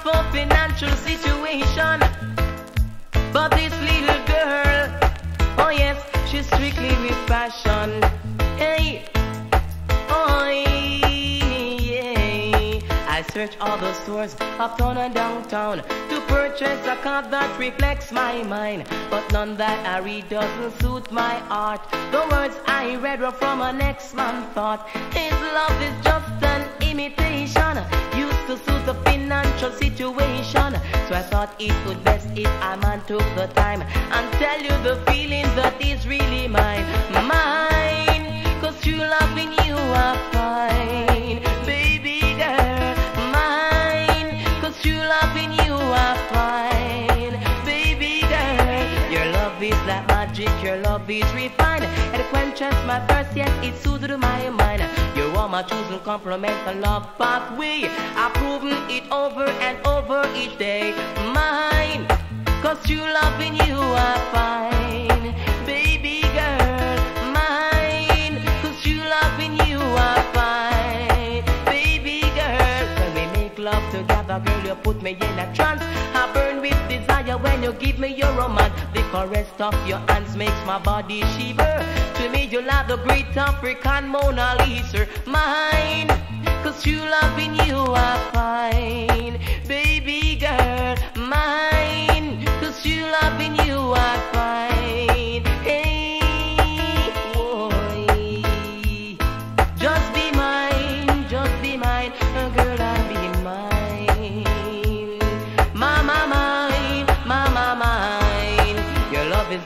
financial situation. But this little girl, oh yes, she's strictly with passion. Hey, oh yeah. I search all the stores uptown and downtown to purchase a car that reflects my mind. But none that I read doesn't suit my heart. The words I read were from an ex-man thought. His love is just an imitation. To suit the financial situation. So I thought it would best if a man took the time and tell you the feeling that is really. Mine. Your refined. And it quenches my thirst, yes, it soothes my mind. You are my chosen compliment, the love pathway. I've proven it over and over each day. Mine. Cause true loving you are fine. Baby girl, mine. Cause true loving you are fine. Baby girl, when we make love together, girl, you put me in a trance. I burn with desire when you give me your romance. The caress of your hands makes my body shiver. To me, you love the great African Mona Lisa. Mine. Cause true loving you are fine. Baby girl, mine. Cause true loving you are fine.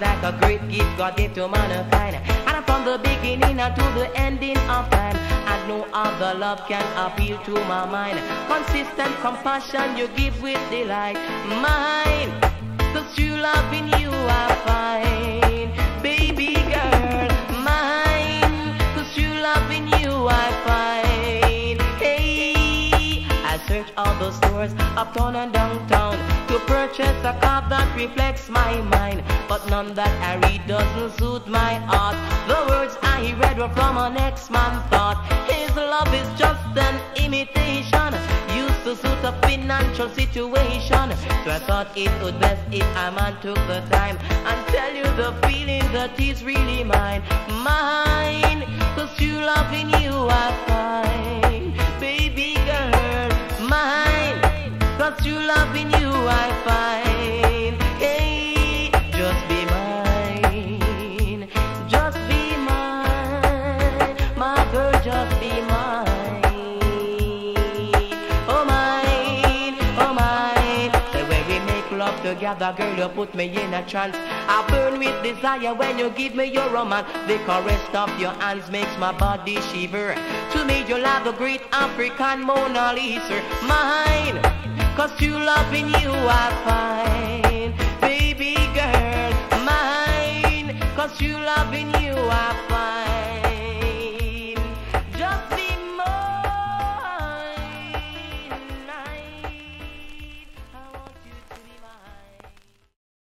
Like a great gift God gave to mankind. And from the beginning until the ending of time, and no other love can appeal to my mind. Consistent compassion you give with delight. Mine, cause true loving you are fine. Baby girl, mine, cause true loving you are fine. Hey, I search all the stores uptown and downtown to purchase a car that reflects my mind. But none that I read doesn't suit my heart. The words I read were from an ex-man thought. His love is just an imitation. Used to suit a financial situation. So I thought it would best if a man took the time and tell you the feeling that is really mine. Mine. Cause true loving you Cause true loving you I find. Hey, just be mine. Just be mine. My girl, just be mine. Oh mine, oh mine. Say when we make love together, girl, you put me in a trance. I burn with desire when you give me your romance. The caress of your hands makes my body shiver. To me, you love the great African Mona Lisa. Mine. Cause true loving you are fine, baby